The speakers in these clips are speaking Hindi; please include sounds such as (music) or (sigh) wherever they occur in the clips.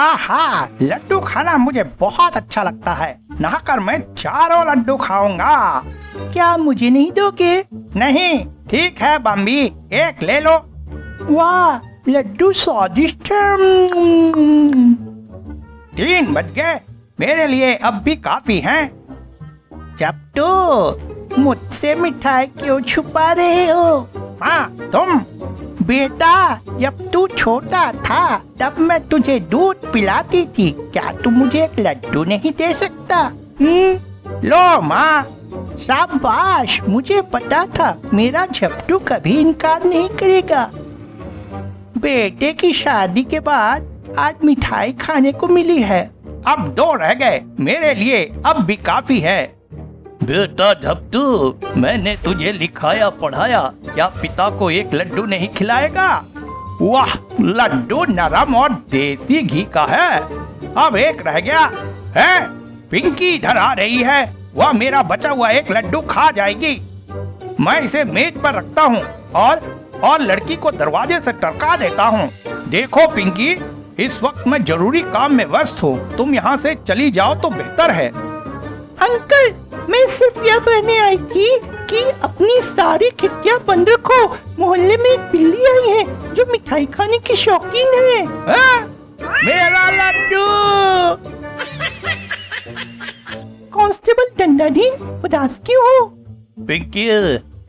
आहा लड्डू खाना मुझे बहुत अच्छा लगता है। नहाकर मैं चारों लड्डू खाऊँगा। क्या मुझे नहीं दोगे? नहीं ठीक है बम्बी एक ले लो। वाह लड्डू स्वादिष्ट तीन बज गए मेरे लिए अब भी काफ़ी हैं। जब तो मुझसे मिठाई क्यों छुपा रहे हो? हाँ तुम। बेटा, जब तू छोटा था, तब मैं तुझे दूध पिलाती थी। क्या तू मुझे एक लड्डू नहीं दे सकता? हम्म लो माँ। शाबाश, मुझे पता था। मेरा झपटू कभी इनकार नहीं करेगा। बेटे की शादी के बाद आज मिठाई खाने को मिली है। अब दो रह गए। मेरे लिए अब भी काफ़ी है। बेटा झपटू, मैंने तुझे लिखाया, पढ़ाया। क्या पिता को एक लड्डू नहीं खिलाएगा? वाह, लड्डू नरम और देसी घी का है। अब एक रह गया। है, पिंकी इधर आ रही है। वह मेरा बचा हुआ एक लड्डू खा जाएगी। मैं इसे मेज पर रखता हूँ और और लड़की को दरवाजे से टरका देता हूँ। देखो पिंकी, इस वक्त मैं ज़रूरी काम में व्यस्त हूँ। तुम यहाँ से चली जाओ तो बेहतर है। अंकल मैं सिर्फ़ यह कहने आई थी कि अपनी सारी खिड़कियाँ बंद रखो। मोहल्ले में एक बिल्ली आई है जो मिठाई खाने की शौकीन है। हाँ? मेरा लड्डू! कांस्टेबल दंडाधीन उदास क्यों हो? पिंकी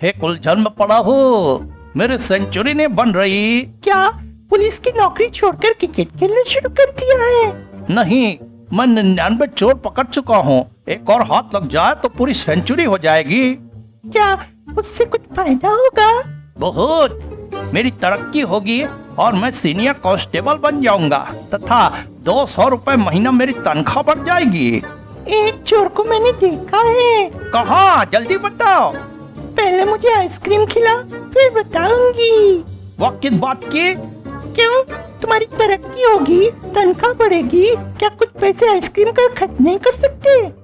एक उलझन में पड़ा हो। मेरे सेंचुरी ने बन रही। क्या पुलिस की नौकरी छोड़कर क्रिकेट खेलना शुरू कर दिया है? नहीं मैं निन्यानवे चोर पकड़ चुका हूँ। एक और हाथ लग जाए तो पूरी सेंचुरी हो जाएगी। क्या उससे कुछ फ़ायदा होगा? बहुत। मेरी तरक्की होगी और मैं सीनियर कांस्टेबल बन जाऊँगा तथा दो सौ रूपए महीना मेरी तनख्वाह बढ़ जाएगी। एक चोर को मैंने देखा है। कहाँ? जल्दी बताओ। पहले मुझे आइसक्रीम खिला फिर बताऊँगी। वह किस बात की? क्यों? तुम्हारी तरक्की होगी तनख्वाह बढ़ेगी। क्या कुछ पैसे आइसक्रीम का खर्च नहीं कर सकते?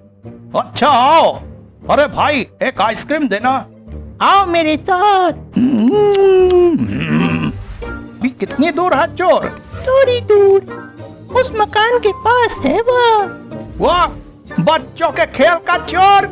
अच्छा आओ। अरे भाई एक आइसक्रीम देना। आओ मेरे साथ। हम्म, भी कितनी दूर है चोर? थोड़ी दूर। उस मकान के पास है वह वाह बच्चों के खेल का चोर।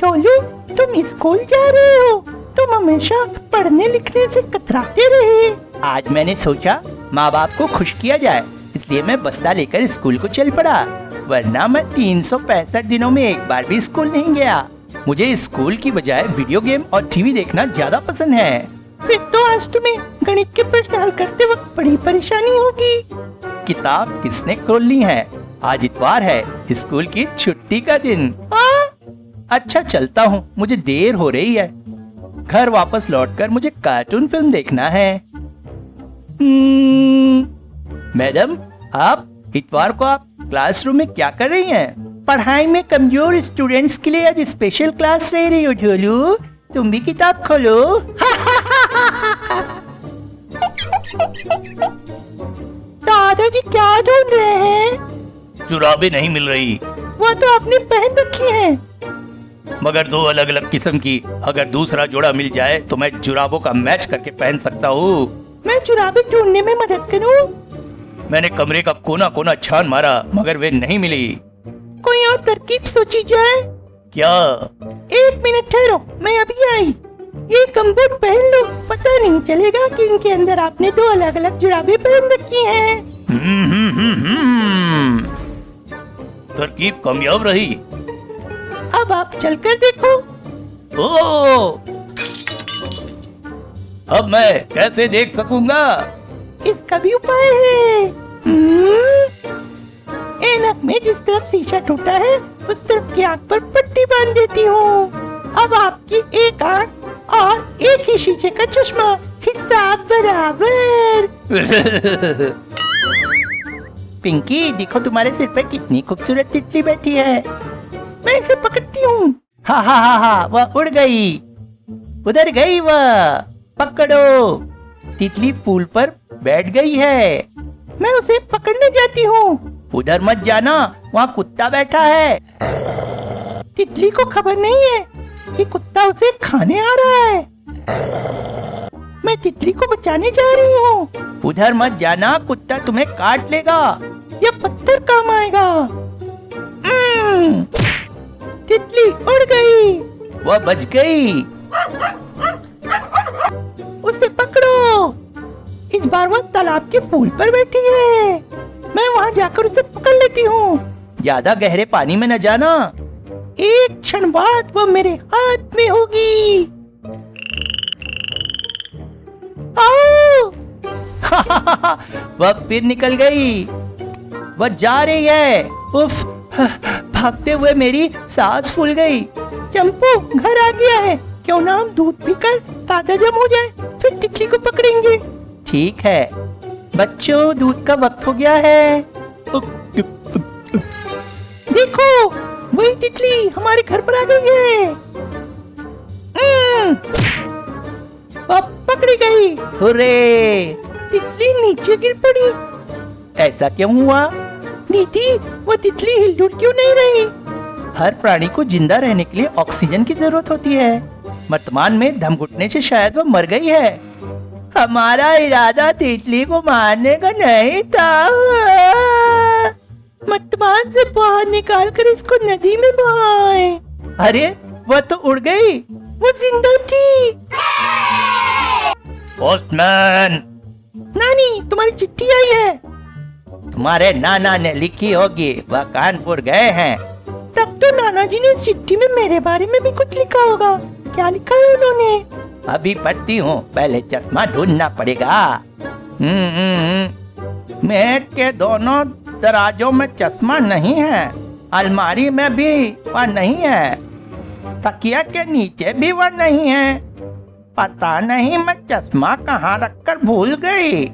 टोलू तुम स्कूल जा रहे हो। तुम हमेशा पढ़ने लिखने से कतराते रहे। आज मैंने सोचा माँ बाप को खुश किया जाए। इसलिए मैं बस्ता लेकर स्कूल को चल पड़ा वरना मैं तीन सौ पैंसठ दिनों में एक बार भी स्कूल नहीं गया। मुझे स्कूल की बजाय वीडियो गेम और टीवी देखना ज़्यादा पसंद है। फिर तो आज तुम्हें गणित के प्रश्न हल करते वक्त बड़ी परेशानी होगी। किताब किसने खोल ली है? आज इतवार है स्कूल की छुट्टी का दिन। आ? अच्छा चलता हूँ मुझे देर हो रही है। घर वापस लौटकर मुझे कार्टून फ़िल्म देखना है। हम्म, मैडम आप इतवार को आप क्लासरूम में क्या कर रही हैं? पढ़ाई में कमज़ोर स्टूडेंट्स के लिए आज स्पेशल क्लास रह रही हो ढोलू तुम भी किताब खोलो। (laughs) दादाजी क्या ढूंढ रहे हैं? चुराबे नहीं मिल रही। वो तो आपने पहन रखी है। मगर दो अलग अलग किस्म की। अगर दूसरा जोड़ा मिल जाए तो मैं जुराबों का मैच करके पहन सकता हूँ। मैं चुराबे ढूँढने में मदद करूँ? मैंने कमरे का कोना कोना छान मारा मगर वे नहीं मिली। कोई और तरकीब सोची जाए? क्या? एक मिनट ठहरो मैं अभी आई। ये कम्बोर्ड पहन लो पता नहीं चलेगा कि इनके अंदर आपने दो अलग अलग जुराबे पहन रखी हैं। हम्म, हम्म, हम्म। तरकीब कामयाब रही। अब आप चलकर देखो। ओ! अब मैं कैसे देख सकूँगा? इसका भी उपाय है। हम्म, ऐनक में जिस तरफ़ शीशा टूटा है उस तरफ़ की आँख पर पट्टी बाँध देती हूँ। अब आपकी एक आँख और एक ही शीशे का चश्मा हिसाब बराबर। (laughs) पिंकी देखो तुम्हारे सिर पर कितनी खूबसूरत तितली बैठी है। मैं इसे पकड़ती हूँ। हा हा हा हा वह उड़ गई। उधर गई वह। पकड़ो। तितली फूल पर बैठ गई है। मैं उसे पकड़ने जाती हूँ। उधर मत जाना, वहाँ कुत्ता बैठा है। तितली को खबर नहीं है कि कुत्ता उसे खाने आ रहा है। मैं तितली को बचाने जा रही हूँ। उधर मत जाना, कुत्ता तुम्हें काट लेगा या पत्थर काम आएगा। तितली उड़ गई। वह बच गई। इस बार वह तालाब के फूल पर बैठी है। मैं वहाँ जाकर उसे पकड़ लेती हूँ। ज़्यादा गहरे पानी में न जाना। एक क्षण बाद वह मेरे हाथ में होगी। आओ! (laughs) वह फिर निकल गई। वह जा रही है। उफ! भागते हुए मेरी सांस फूल गई। चंपू घर आ गया है। क्यों ना हम दूध पीकर ताज़ा जम हो जाए? फिर तितली को पकड़ेंगे। ठीक है। बच्चों दूध का वक्त हो गया है। देखो वही तितली हमारे घर पर आ गई है। हम्म, अब पकड़ी गई। हुरे तितली नीचे गिर पड़ी। ऐसा क्यों हुआ? नीति वो तितली हिलडुल क्यों नहीं रही? हर प्राणी को ज़िंदा रहने के लिए ऑक्सीजन की ज़रूरत होती है। वर्तमान में दम घुटने से शायद वो मर गई है। हमारा इरादा तितली को मारने का नहीं था। मतमान से बाहर निकाल कर इसको नदी में बहाए। अरे वह तो उड़ गई। वो ज़िंदा थी। पोस्टमैन। नानी तुम्हारी चिट्ठी आई है। तुम्हारे नाना ने लिखी होगी वह कानपुर गए हैं। तब तो नाना जी ने चिट्ठी में मेरे बारे में भी कुछ लिखा होगा। क्या लिखा है उन्होंने? अभी पढ़ती हूँ पहले चश्मा ढूंढना पड़ेगा। हम्म, हम्म, हम्म। मेज के दोनों दराजों में चश्मा नहीं है अलमारी में भी वह नहीं है तकिया के नीचे भी वह नहीं है। पता नहीं मैं चश्मा कहाँ रखकर भूल गई।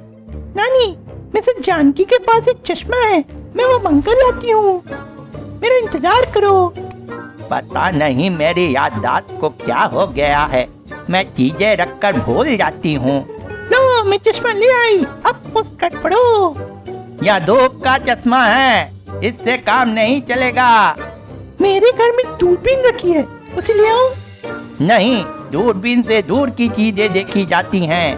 नानी मिसेस जानकी के पास एक चश्मा है मैं वो मंगल लाती हूँ। मेरा इंतज़ार करो। पता नहीं मेरी याददाश्त को क्या हो गया है। मैं चीज़ें रखकर भूल जाती हूँ। लो मैं चश्मा ले आई। अब पुस्तक पड़ो यह धूप का चश्मा है। इससे काम नहीं चलेगा। मेरे घर में दूरबीन रखी है। उसे ले आओ। नहीं दूरबीन से दूर की चीज़ें देखी जाती हैं।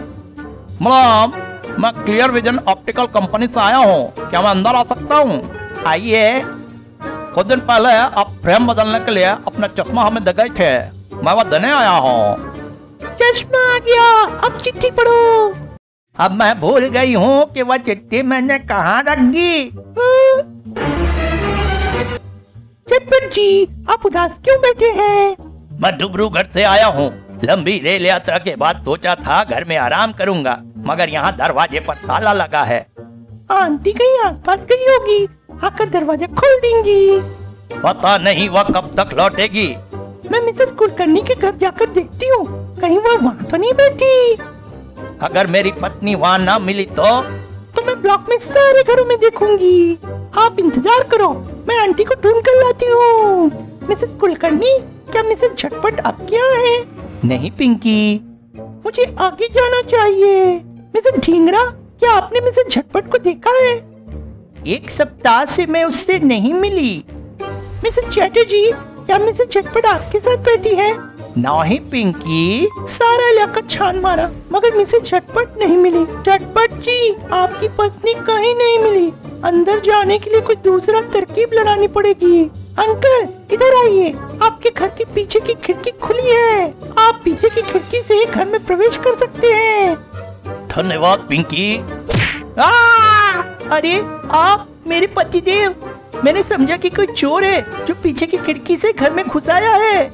मैम मैं क्लियर विजन ऑप्टिकल कंपनी से आया हूँ। क्या मैं अंदर आ सकता हूँ? आइए। कुछ दिन पहले आप फ्रेम बदलने के लिए अपना चश्मा हमें दे गए थे। मैं वो देने आया हूँ। चश्मा आ गया। अब चिट्ठी पढ़ो। अब मैं भूल गई हूँ कि वह चिट्ठी मैंने कहाँ रख। दी चटपट जी आप उदास क्यों बैठे हैं? मैं डुबरूगढ़ से आया हूँ। लंबी रेल यात्रा के बाद सोचा था घर में आराम करूँगा मगर यहाँ दरवाजे पर ताला लगा है। आंटी कहीं आसपास गई होगी। आकर दरवाज़ा खोल देंगी। पता नहीं वह कब तक लौटेगी। मैं मिसेस कुलकर्णी के घर जाकर देखती हूँ। कहीं वह वहाँ तो नहीं बैठी? अगर मेरी पत्नी वहाँ न मिली तो? तो मैं ब्लॉक में सारे घरों में देखूँगी। आप इंतज़ार करो मैं आंटी को ढूंढ कर लाती हूँ। मिसेस कुलकर्णी क्या मिसेस झटपट अब क्या है? नहीं पिंकी। मुझे आगे जाना चाहिए। मिसेस ढींगरा क्या आपने मिसेस झटपट को देखा है? एक सप्ताह से मैं उससे नहीं मिली। मिसेस चैटर्जी क्या मिसेस झटपट आपके साथ बैठी है? नहीं पिंकी। सारा इलाका छान मारा मगर मिसेस झटपट नहीं मिली। झटपट जी आपकी पत्नी कहीं नहीं मिली। अंदर जाने के लिए कुछ दूसरा तरकीब लड़ानी पड़ेगी। अंकल इधर आइए? आपके घर के पीछे की खिड़की खुली है। आप पीछे की खिड़की से घर में प्रवेश कर सकते हैं। धन्यवाद पिंकी। आ! अरे आप मेरे पतिदेव। मैंने समझा कि कोई चोर है जो पीछे की खिड़की से घर में घुस आया है!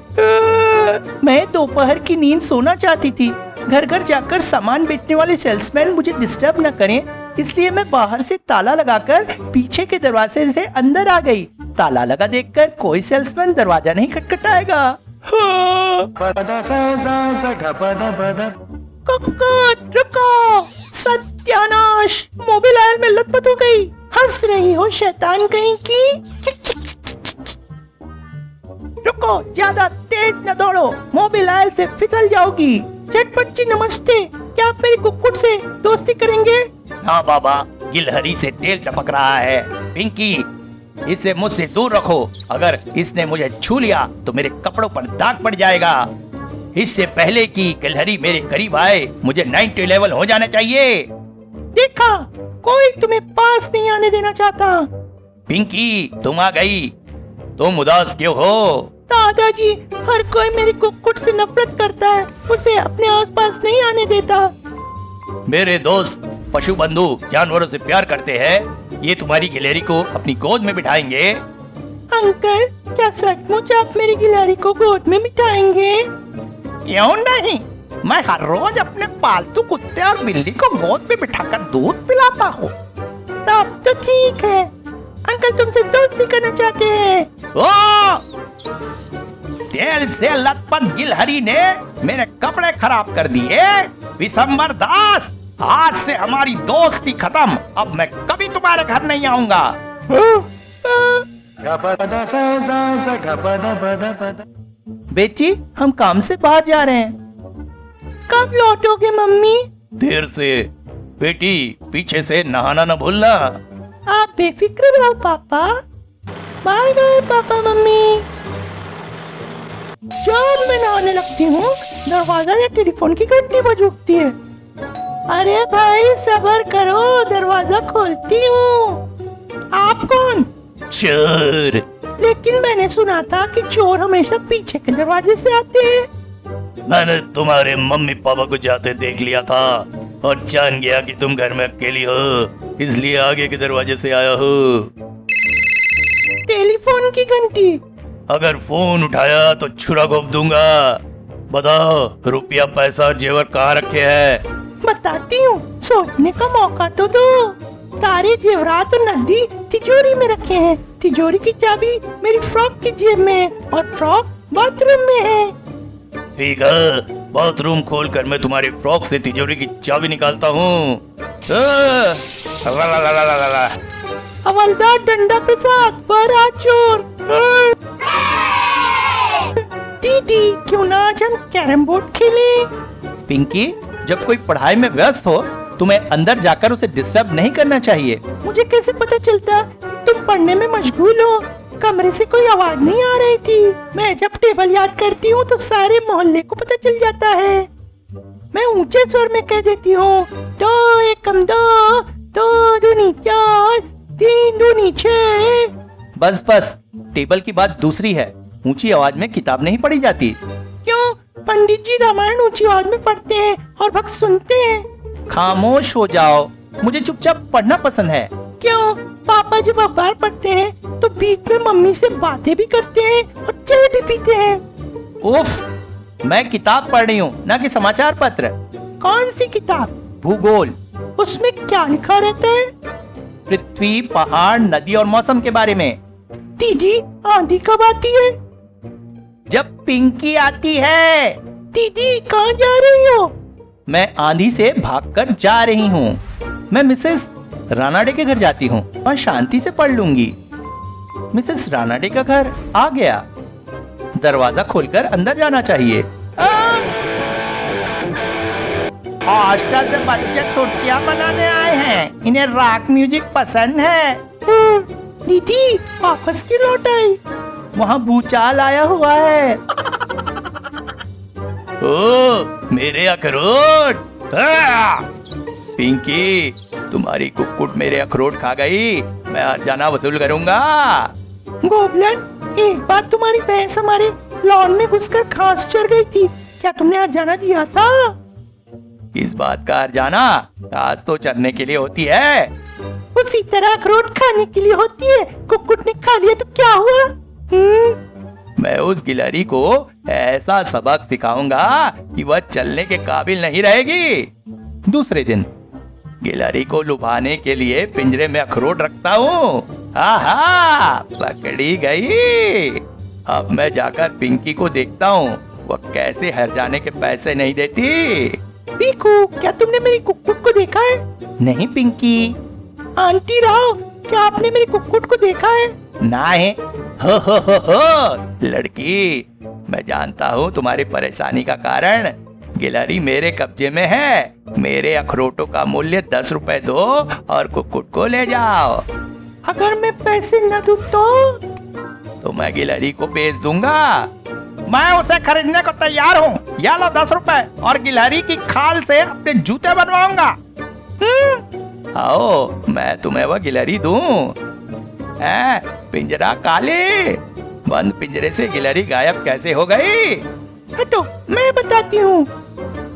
मैं दोपहर की नींद सोना चाहती थी। घर घर जाकर सामान बेचने वाले सेल्समैन मुझे डिस्टर्ब न करें, इसलिए मैं बाहर से ताला लगाकर पीछे के दरवाजे से अंदर आ गई। ताला लगा देखकर कोई सेल्समैन दरवाज़ा नहीं खटखटाएगा। रुको! सत्यानाश! मोबाइल आयल में लतपत हो गई। हंस रही हो, शैतान कहीं की? रुको, ज़्यादा तेज न दौड़ो मोबाइल से फिसल जाओगी। झटपट जी नमस्ते। क्या मेरे कुकुर से दोस्ती करेंगे? हाँ बाबा, गिलहरी से तेल टपक रहा है। पिंकी, इसे मुझसे दूर रखो। अगर इसने मुझे छू लिया तो मेरे कपड़ों पर दाग पड़ जाएगा। इससे पहले कि गिलहरी मेरे करीब आए, मुझे 90 लेवल हो जाना चाहिए। देखा कोई तुम्हें पास नहीं आने देना चाहता। पिंकी तुम आ गई। तुम उदास क्यों हो? दादाजी हर कोई मेरी कुक्कुट से नफरत करता है उसे अपने आसपास नहीं आने देता। मेरे दोस्त पशु बंधु जानवरों से प्यार करते हैं ये तुम्हारी गिलहरी को अपनी गोद में बिठाएँगे। अंकल क्या सचमुच आप मेरी गिलहरी को गोद में बिठाएँगे? क्यों नहीं? मैं हर रोज अपने पालतू कुत्ते और बिल्ली को गोद में बिठाकर दूध पिलाता हूँ। तब तो ठीक है। अंकल तुमसे दोस्ती करना चाहते हैं। ओ! तेल से लथपथ गिलहरी ने मेरे कपड़े खराब कर दिए। विशंबर दास आज से हमारी दोस्ती खत्म। अब मैं कभी तुम्हारे घर नहीं आऊँगा। बेटी हम काम से बाहर जा रहे हैं। कब लौटोगे मम्मी? देर से। बेटी पीछे से नहाना न भूलना। आप बेफिक्र रहो पापा। बाय बाय पापा मम्मी। जब मैं नहाने लगती हूँ दरवाज़ा या टेलीफोन की घंटी बज उठती है। अरे भाई सबर करो दरवाज़ा खोलती हूँ। आप कौन? चोर। लेकिन मैंने सुना था कि चोर हमेशा पीछे के दरवाजे से आते हैं। मैंने तुम्हारे मम्मी पापा को जाते देख लिया था और जान गया कि तुम घर में अकेली हो इसलिए आगे के दरवाजे से आया हो। टेलीफोन की घंटी। अगर फ़ोन उठाया तो छुरा घोप दूँगा। बताओ रुपया पैसा और जेवर कहाँ रखे हैं? बताती हूँ सोचने का मौका तो दो। सारे जेवरात और नदी तिजोरी में रखे हैं। तिजोरी की चाबी मेरी फ्रॉक की जेब में है और फ्रॉक बाथरूम में है। ठीक है। बाथरूम खोल कर मैं तुम्हारी फ्रॉक से तिजोरी की चाबी निकालता हूँ। हवलदार डंडा प्रसाद बड़ा चोर। दीदी क्यों ना आज हम कैरम बोर्ड खेले? पिंकी जब कोई पढ़ाई में व्यस्त हो तुम्हें अंदर जाकर उसे डिस्टर्ब नहीं करना चाहिए। मुझे कैसे पता चलता? तुम पढ़ने में मशगूल हो। कमरे से कोई आवाज़ नहीं आ रही थी। मैं जब टेबल याद करती हूँ तो सारे मोहल्ले को पता चल जाता है। मैं ऊँचे स्वर में कह देती हूँ दो एकम दो दो दूनी चार तीन दूनी छह। बस बस टेबल की बात दूसरी है। ऊँची आवाज़ में किताब नहीं पढ़ी जाती। क्यों? पंडित जी रामायण ऊँची आवाज़ में पढ़ते हैं और भक्त सुनते हैं। खामोश हो जाओ। मुझे चुपचाप पढ़ना पसंद है। क्यों? पापा जब अखबार पढ़ते हैं तो बीच में मम्मी से बातें भी करते हैं और चाय भी पीते हैं। उफ मैं किताब पढ़ रही हूँ न कि समाचार पत्र। कौन सी किताब? भूगोल। उसमें क्या लिखा रहता है? पृथ्वी पहाड़ नदी और मौसम के बारे में। दीदी आंधी कब आती है? जब पिंकी आती है। दीदी कहाँ जा रही हो? मैं आंधी से भागकर जा रही हूँ। मैं मिसेस रानाडे के घर जाती हूँ और शांति से पढ़ लूँगी। मिसेस रानाडे का घर आ गया। दरवाज़ा खोलकर अंदर जाना चाहिए। हॉस्टल से बच्चे छुट्टियाँ मनाने आए हैं। इन्हें रॉक म्यूज़िक पसंद है। दीदी, वापस की लौट आई। वहाँ भूचाल आया हुआ है। ओ, मेरे अखरोट! पिंकी तुम्हारी कुक्कुट मेरे अखरोट खा गई। मैं हर्जाना वसूल करूँगा। गोबलन एक बार तुम्हारी भैंस हमारे लॉन में घुसकर घास चढ़ गई थी। क्या तुमने हरजाना दिया था? किस बात का हर्जाना आज तो चरने के लिए होती है। उसी तरह अखरोट खाने के लिए होती है। कुक्कुट ने खा लिया तो क्या हुआ? हम्म? मैं उस गिलहरी को ऐसा सबक सिखाऊँगा कि वह चलने के काबिल नहीं रहेगी। दूसरे दिन गिलहरी को लुभाने के लिए पिंजरे में अखरोट रखता हूँ। आहा पकड़ी गई। अब मैं जाकर पिंकी को देखता हूँ। वह कैसे हर जाने के पैसे नहीं देती। पीकू क्या तुमने मेरी कुक्कुट को देखा है? नहीं पिंकी। आंटी राव क्या आपने मेरी कुक्कुट को देखा है? ना है हो हो हो हो। लड़की मैं जानता हूँ तुम्हारी परेशानी का कारण। गिलहरी मेरे कब्जे में है। मेरे अखरोटों का मूल्य दस रुपए दो और कुक्कुट को ले जाओ। अगर मैं पैसे न दूँ तो? तो मैं गिलहरी को बेच दूँगा। मैं उसे खरीदने को तैयार हूँ। या लो दस रुपए और गिलहरी की खाल से अपने जूते बनवाऊँगा। हम्म, आओ मैं तुम्हें वह गिलहरी दूँ। पिंजरा काले। बंद पिंजरे से गिलहरी गायब कैसे हो गई? हटो मैं बताती हूँ।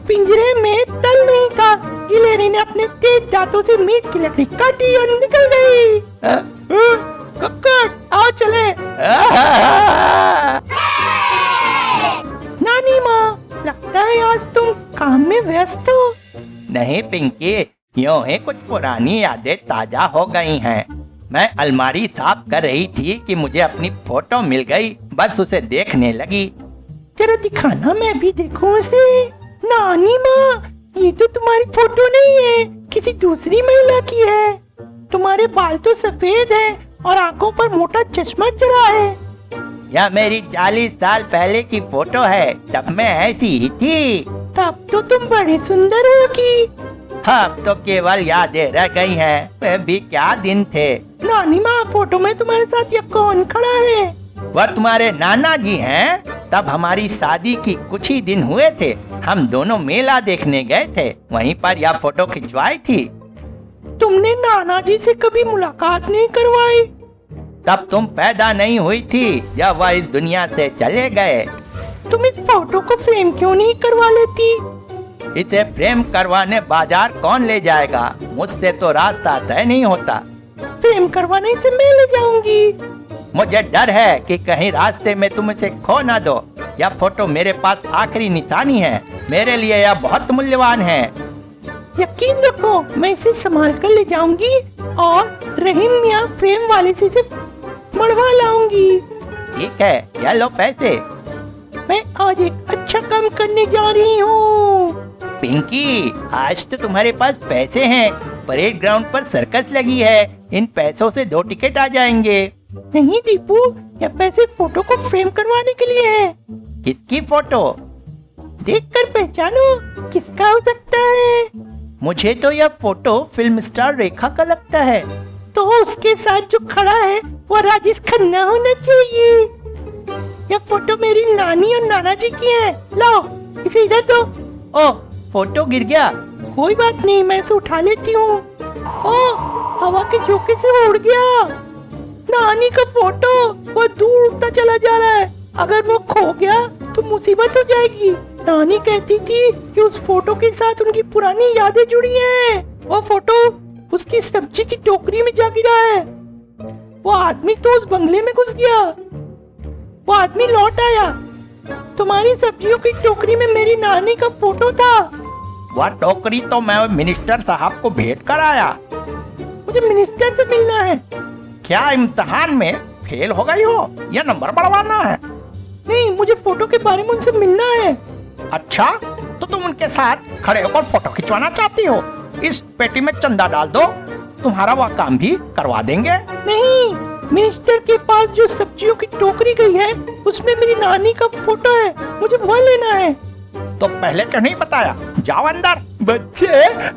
पिंजरे में तल नहीं था। गिलहरी ने अपने तेज दांतों से मीट की लकड़ी काटी और निकल गई। कुक्कुट आओ चले। नानी माँ लगता है आज तुम काम में व्यस्त हो। नहीं पिंकी यूँ ही कुछ पुरानी यादें ताज़ा हो गई हैं। मैं अलमारी साफ़ कर रही थी कि मुझे अपनी फ़ोटो मिल गई बस उसे देखने लगी। जरा दिखाना मैं भी देखूँ उसे। नानी माँ ये तो तुम्हारी फ़ोटो नहीं है। किसी दूसरी महिला की है। तुम्हारे बाल तो सफ़ेद हैं और आँखों पर मोटा चश्मा चढ़ा है। यह मेरी चालीस साल पहले की फ़ोटो है। तब मैं ऐसी ही थी। तब तो तुम बड़े सुंदर होगी अब तो केवल यादें रह गई हैं। वे भी क्या दिन थे। नानी माँ फ़ोटो में तुम्हारे साथ ये कौन खड़ा है? वह तुम्हारे नाना जी हैं। तब हमारी शादी की कुछ ही दिन हुए थे। हम दोनों मेला देखने गए थे। वहीं पर यह फ़ोटो खिंचवाई थी। तुमने नाना जी से कभी मुलाकात नहीं करवाई? तब तुम पैदा नहीं हुई थी। जब वह इस दुनिया से चले गए। तुम इस फ़ोटो को फ्रेम क्यों नहीं करवा लेती? इसे फ्रेम करवाने बाज़ार कौन ले जाएगा? मुझसे तो रास्ता तय नहीं होता। फ्रेम करवाने से मैं ले जाऊँगी। मुझे डर है कि कहीं रास्ते में तुम इसे खो ना दो। यह फ़ोटो मेरे पास आखिरी निशानी है। मेरे लिए यह बहुत मूल्यवान है। यकीन रखो मैं इसे संभाल कर ले जाऊँगी और रहीम मियाँ फ्रेम वाले से इसे मड़वा लाऊँगी। ठीक है यह लो पैसे। मैं आज एक अच्छा काम करने जा रही हूँ। पिंकी आज तो तुम्हारे पास पैसे हैं। परेड ग्राउंड पर सर्कस लगी है। इन पैसों से दो टिकट आ जाएँगे। नहीं दीपू ये पैसे फ़ोटो को फ्रेम करवाने के लिए है। किसकी फ़ोटो? देखकर पहचानो किसका हो सकता है। मुझे तो यह फ़ोटो फ़िल्म स्टार रेखा का लगता है। तो उसके साथ जो खड़ा है वो राजेश खन्ना होना चाहिए। यह फ़ोटो मेरी नानी और नाना जी की है। लो इसे इधर दो। ओ फ़ोटो गिर गया। कोई बात नहीं मैं इसे उठा लेती हूँ। ओ हवा के झोंके से उड़ गया। नानी का फ़ोटो वो दूर उड़ता चला जा रहा है। अगर वो खो गया तो मुसीबत हो जाएगी। नानी कहती थी कि उस फ़ोटो के साथ उनकी पुरानी यादें जुड़ी हैं। वो फ़ोटो उसकी सब्ज़ी की टोकरी में जा गिरा है। वो आदमी तो उस बंगले में घुस गया। वो आदमी लौट आया। तुम्हारी सब्जियों की टोकरी में मेरी नानी का फ़ोटो था। वह टोकरी तो मैं मिनिस्टर साहब को भेंट कर आया मुझे मिनिस्टर से मिलना है। क्या इम्तहान में फेल हो गई हो? या नंबर बढ़वाना है। नहीं मुझे फ़ोटो के बारे में उनसे मिलना है। अच्छा तो तुम उनके साथ खड़े होकर फ़ोटो खिंचवाना चाहती हो? इस पेटी में चंदा डाल दो तुम्हारा वह काम भी करवा देंगे। नहीं मिनिस्टर के पास जो सब्जियों की टोकरी गई है उसमें मेरी नानी का फ़ोटो है मुझे वह लेना है। तो पहले क्यों नहीं बताया? जाओ अंदर। बच्चे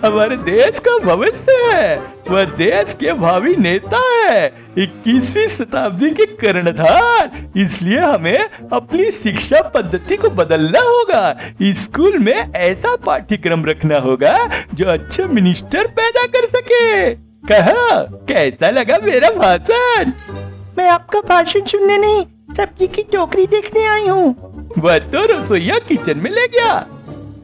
हमारे देश का भविष्य है। वह देश के भावी नेता है। 21वीं शताब्दी के कर्णधार। इसलिए हमें अपनी शिक्षा पद्धति को बदलना होगा। स्कूल में ऐसा पाठ्यक्रम रखना होगा जो अच्छे मिनिस्टर पैदा कर सके। कहा कैसा लगा मेरा भाषण? मैं आपका भाषण सुनने नहीं सब्ज़ी की टोकरी देखने आई हूँ। वह तो रसोईया किचन में ले गया।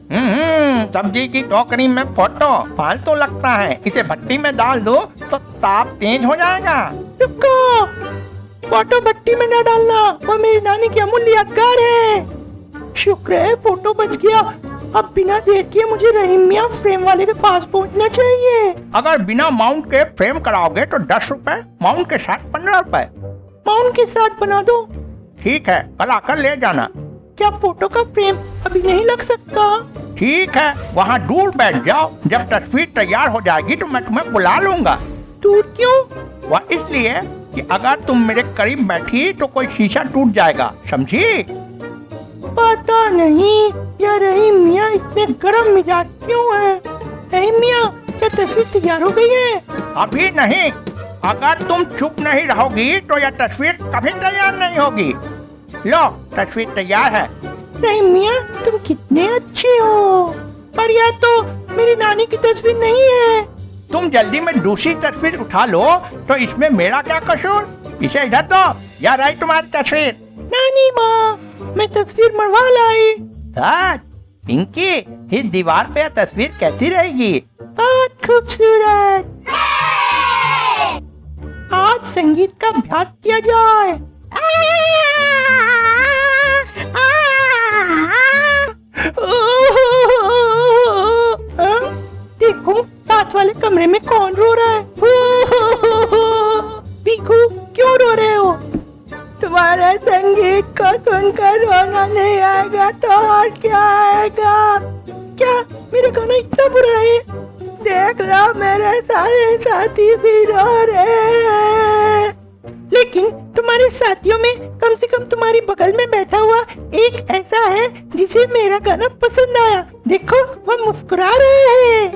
सब्ज़ी की टोकरी में फ़ोटो फालतू तो लगता है। इसे भट्टी में डाल दो तो ताप तेज हो जाएगा। रुको फ़ोटो भट्टी में न डालना वो मेरी नानी की अमूल्य यादगार है। शुक्र है फ़ोटो बच गया। अब बिना किए मुझे रहीम मियाँ फ्रेम वाले के पास पहुँचना चाहिए। अगर बिना माउंट के फ्रेम कराओगे तो दस रुपए माउंट के साथ पंद्रह रुपए। माउंट के साथ बना दो। ठीक है कल आकर ले जाना। क्या फ़ोटो का फ्रेम अभी नहीं लग सकता? ठीक है वहाँ दूर बैठ जाओ। जब तस्वीर तैयार हो जाएगी तो मैं तुम्हें बुला लूँगा। दूर क्यों? वह इसलिए कि अगर तुम मेरे करीब बैठी तो कोई शीशा टूट जाएगा समझी? पता नहीं यह रही मियाँ इतने गर्म मिजाज क्यों है मियाँ क्या तस्वीर तैयार हो गई है? अभी नहीं। अगर तुम चुप नहीं रहोगी तो यह तस्वीर कभी तैयार नहीं होगी। लो तस्वीर तैयार है। नहीं मियाँ तुम कितने अच्छे हो। पर यह तो मेरी नानी की तस्वीर नहीं है। तुम जल्दी में दूसरी तस्वीर उठा लो तो इसमें मेरा क्या कसूर? इसे इधर दो या रही तुम्हारी तस्वीर। नानी माँ मैं तस्वीर मरवा लाई। सच पिंकी इस दीवार पे यह तस्वीर कैसी रहेगी? बहुत खूबसूरत। आज संगीत का अभ्यास किया जाए। देखो, साथ वाले कमरे में कौन रो रहा है? पीकू, क्यों रो रहे हो? तुम्हारे संगीत को सुनकर रोना नहीं आएगा तो और क्या आएगा? क्या मेरा गाना इतना बुरा है? देख लो, मेरे सारे साथी भी रो रहे हैं। लेकिन तुम्हारे साथियों में कम से कम तुम्हारी बगल में बैठा हुआ एक ऐसा है जिसे मेरा गाना पसंद आया। देखो वह मुस्कुरा रहे हैं।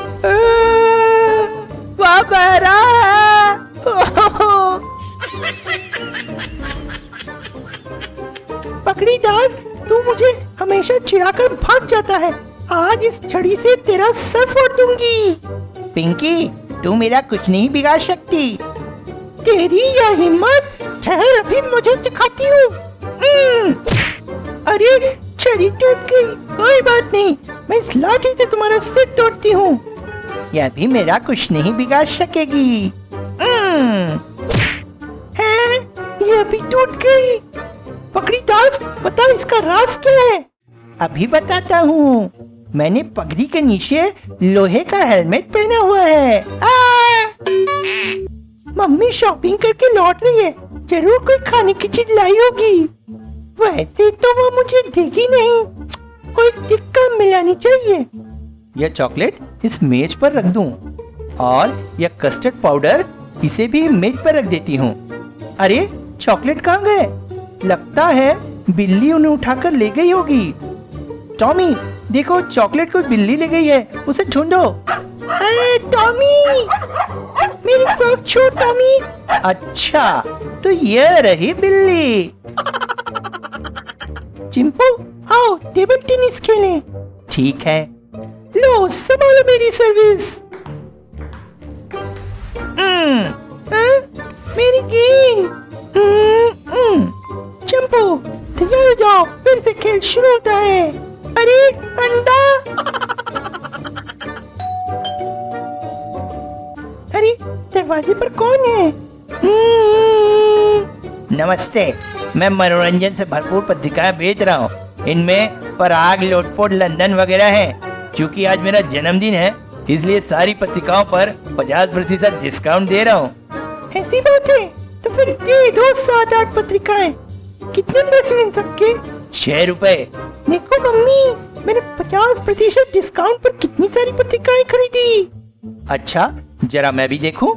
पकड़ी दास, तू मुझे हमेशा चिढ़ाकर भाग जाता है। आज इस छड़ी से तेरा सर फोड़ दूँगी। पिंकी, तू मेरा कुछ नहीं बिगाड़ सकती। तेरी यह हिम्मत ठहर, अभी मुझे दिखाती हूँ। हम्म। अरे छड़ी टूट गई। कोई बात नहीं, मैं इस लाठी से तुम्हारा सिर तोड़ती हूँ। यह भी मेरा कुछ नहीं बिगाड़ सकेगी। हम्म। है, यह भी टूट गई। पकड़ी दास बता इसका राज क्या है? अभी बताता हूँ। मैंने पगड़ी के नीचे लोहे का हेलमेट पहना हुआ है। आ! मम्मी शॉपिंग करके लौट रही है। ज़रूर कोई खाने की चीज़ लाई होगी। वैसे तो वो मुझे देगी नहीं। कोई टिक्का मिलानी चाहिए। यह चॉकलेट इस मेज पर रख दूँ? और यह कस्टर्ड पाउडर इसे भी मेज पर रख देती हूँ। अरे, चॉकलेट कहाँ गए? लगता है बिल्ली उन्हें उठाकर ले गई होगी। टॉमी, देखो चॉकलेट को बिल्ली ले गई है। उसे ढूंढो। अरे, टॉमी! मेरी फ्रॉक छोड़ टॉमी अच्छा तो यह रही बिल्ली। चिंपू आओ टेबल टेनिस खेलें। ठीक है। लो संभालो मेरी सर्विस। हम्म, हाँ? मेरी गेंद। हम्म, हम्म। चंपू तैयार हो जाओ फिर से खेल शुरू होता है। अरे अंडा। दरवाजे पर कौन है? नमस्ते मैं मनोरंजन से भरपूर पत्रिकाएँ बेच रहा हूँ। इनमें पराग लोटपोट लंदन वगैरह है। क्योंकि आज मेरा जन्मदिन है इसलिए सारी पत्रिकाओं पर 50 प्रतिशत डिस्काउंट दे रहा हूँ। ऐसी बात है? तो फिर दे दो सात आठ पत्रिकाएँ। कितने पैसे मिल सकते? छह रुपए। देखो मम्मी मैंने पचास प्रतिशत डिस्काउंट पर कितनी सारी पत्रिकाएँ खरीदी। अच्छा जरा मैं भी देखूँ।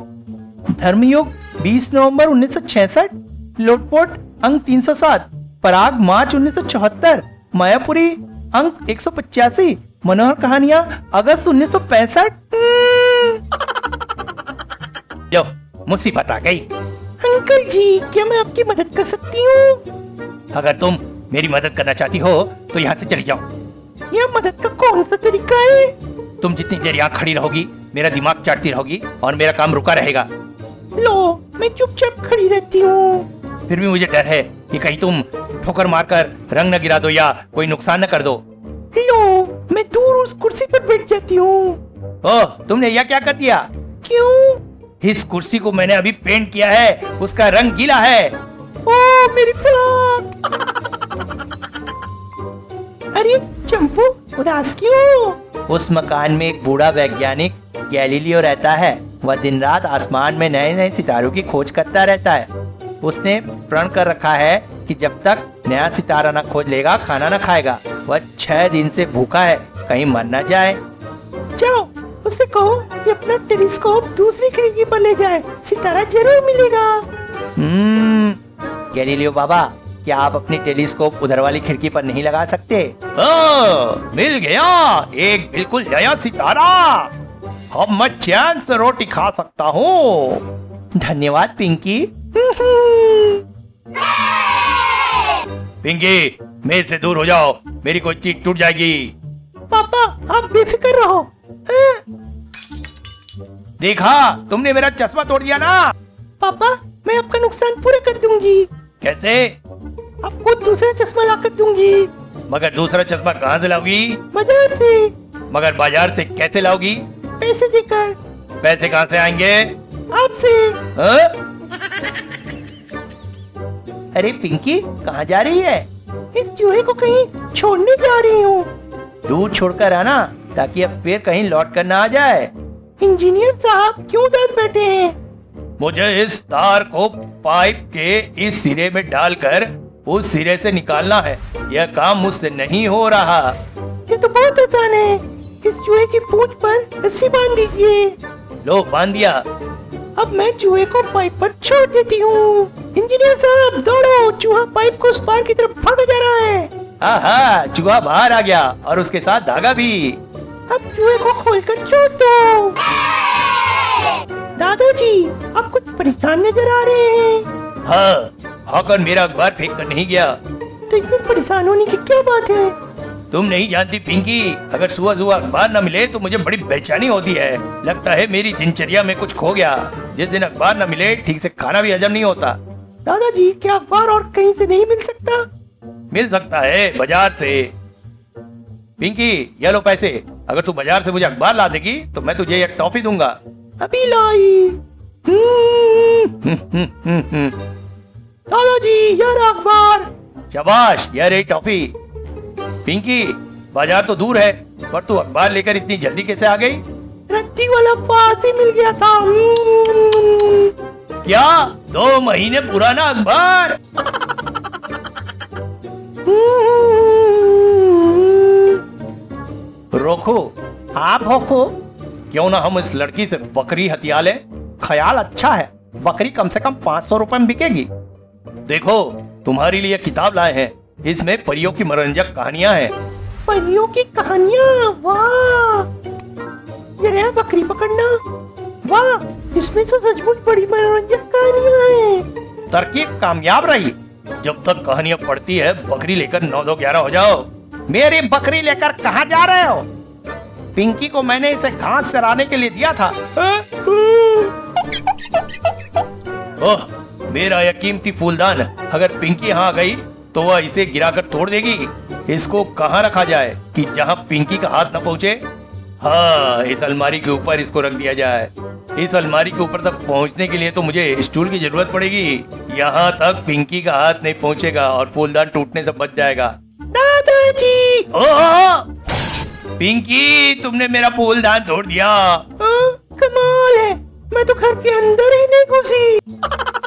धर्मयुग 20 नवंबर 1966 लोटपोट अंक 307 पराग मार्च 1974 मायापुरी अंक 185 मनोहर कहानियाँ अगस्त 1965 लो मुसीबत आ गई। अंकल जी क्या मैं आपकी मदद कर सकती हूँ? अगर तुम मेरी मदद करना चाहती हो तो यहाँ से चली जाओ। यह मदद का कौन सा तरीका है? तुम जितनी देर यहाँ खड़ी रहोगी, मेरा दिमाग चाटती रहोगी और मेरा काम रुका रहेगा। लो, मैं चुपचाप खड़ी रहती हूँ। फिर भी मुझे डर है कि कहीं तुम ठोकर मारकर रंग न गिरा दो या कोई नुकसान न कर दो। लो, मैं दूर उस कुर्सी पर बैठ जाती हूँ। ओह तुमने यह क्या कर दिया? क्यों? इस कुर्सी को मैंने अभी पेंट किया है, उसका रंग गीला है। ओ, मेरी (laughs) अरे चंपू उदास क्यों उस मकान में एक बूढ़ा वैज्ञानिक गैलीलियो रहता है। वह दिन रात आसमान में नए नए सितारों की खोज करता रहता है। उसने प्रण कर रखा है कि जब तक नया सितारा न खोज लेगा खाना न खाएगा वह छह दिन से भूखा है कहीं मर न जाए। जाओ उससे कहो कि अपना टेलीस्कोप दूसरी खिड़की पर ले जाए सितारा ज़रूर मिलेगा। हम्म गैलीलियो बाबा क्या आप अपनी टेलीस्कोप उधर वाली खिड़की पर नहीं लगा सकते? ओ, मिल गया एक बिल्कुल नया सितारा। अब मैं चैन से रोटी खा सकता हूँ। धन्यवाद पिंकी। पिंकी मेरे से दूर हो जाओ मेरी कोई चीज़ टूट जाएगी। पापा आप बेफिक्र रहो। देखा तुमने मेरा चश्मा तोड़ दिया ना? पापा मैं आपका नुकसान पूरा कर दूँगी। कैसे? आपको दूसरा चश्मा ला कर दूँगी। मगर दूसरा चश्मा कहाँ से लाओगी बाज़ार से। मगर बाज़ार से कैसे लाओगी पैसे देकर। पैसे कहाँ से आएँगे? आपसे। हाँ? अरे पिंकी कहाँ जा रही है? इस चूहे को कहीं छोड़ने जा रही हूँ। दूर छोड़कर आना ताकि अब फिर कहीं लौट कर ना आ जाए। इंजीनियर साहब क्यों दर्द बैठे हैं? मुझे इस तार को पाइप के इस सिरे में डालकर उस सिरे से निकालना है। यह काम मुझसे नहीं हो रहा। ये तो बहुत आसान है। इस चूहे की पूंछ पर रस्सी बाँध दीजिए। लो बाँध दिया। अब मैं चूहे को पाइप पर छोड़ देती हूँ। इंजीनियर साहब दौड़ो। चूहा पाइप को उस पार की तरफ़ भागा जा रहा है हाँ चूहा बाहर आ गया और उसके साथ धागा भी। अब चूहे को खोलकर छोड़ दो। दादाजी आप कुछ परेशान नज़र आ रहे हैं। हाँ। हॉकर मेरा अखबार फेंक कर नहीं गया। तो इसमें परेशान होने की क्या बात है? तुम नहीं जानती पिंकी अगर सुबह सुबह अखबार न मिले तो मुझे बड़ी बेचैनी होती है। लगता है मेरी दिनचर्या में कुछ खो गया। जिस दिन अखबार न मिले ठीक से खाना भी हजम नहीं होता। दादाजी क्या अखबार और कहीं से नहीं मिल सकता? मिल सकता है बाज़ार से। पिंकी ये लो पैसे। अगर तू बाज़ार से मुझे अखबार ला देगी तो मैं तुझे एक टॉफी दूँगा। अभी लाई। हम्म, दादाजी यार अखबार। शाबाश यह रही टॉफी। पिंकी बाज़ार तो दूर है पर तू अखबार लेकर इतनी जल्दी कैसे आ गई? रद्दी वाला पास ही मिल गया था। क्या? दो महीने पुराना अखबार? रोको आप होखो क्यों ना हम इस लड़की से बकरी हथिया लें? ख्याल अच्छा है बकरी कम से कम पाँच सौ रुपए में बिकेगी। देखो तुम्हारे लिए किताब लाए हैं। इसमें परियों की मनोरंजक कहानियाँ हैं। परियों की कहानियाँ? वाह! ये बकरी पकड़ना। वाह! इसमें तो सचमुच बड़ी मनोरंजक कहानियाँ हैं। तरकीब कामयाब रही। जब तक कहानियाँ पढ़ती है बकरी लेकर नौ दो ग्यारह हो जाओ। मेरी बकरी लेकर कहाँ जा रहे हो? पिंकी को मैंने इसे घास चराने के लिए दिया था। ओह मेरा यह कीमती फूलदान अगर पिंकी यहाँ आ गई तो वह इसे गिराकर तोड़ देगी। इसको कहाँ रखा जाए कि जहाँ पिंकी का हाथ न पहुँचे? हाँ इस अलमारी के ऊपर इसको रख दिया जाए। इस अलमारी के ऊपर तक पहुँचने के लिए तो मुझे स्टूल की ज़रूरत पड़ेगी। यहाँ तक पिंकी का हाथ नहीं पहुँचेगा और फूलदान टूटने से बच जाएगा। दादाजी! ओह पिंकी तुमने मेरा फूलदान तोड़ दिया। हाँ, कमाल है। मैं तो घर के अंदर ही नहीं घुसी। (laughs)